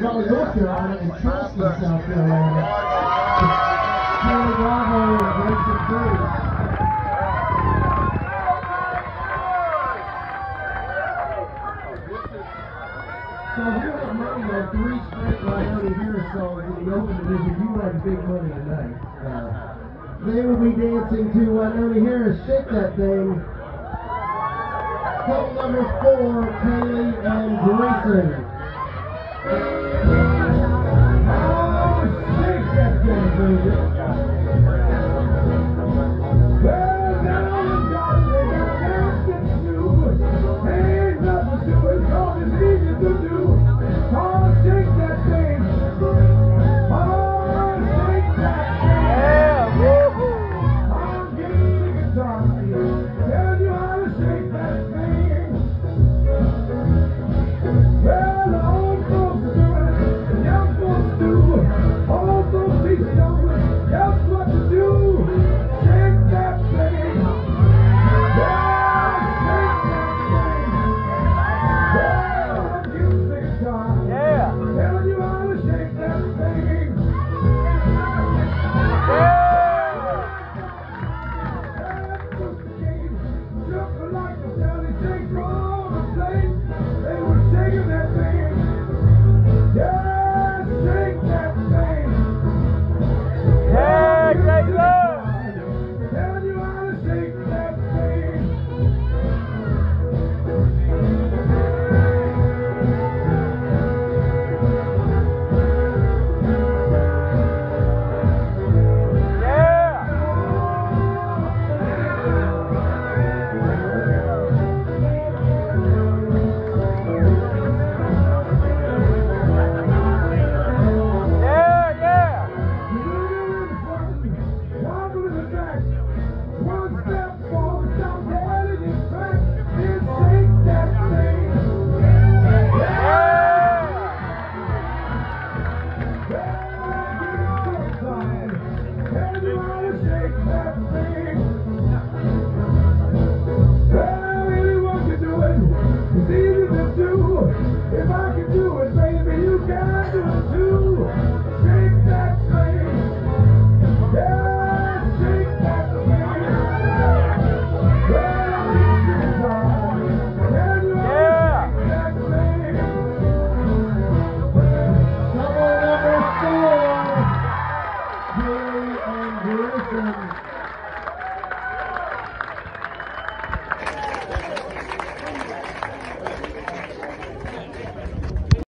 Raleigh, North Carolina, and Charleston, South Carolina. Kaylee Bravo through. So here at on three straight Miami Harris so in the open division, you won big money tonight. Uh, they will be dancing to Wynonie Harris, Shake That Thing. Couple number four, Kaylee and Grayson. If I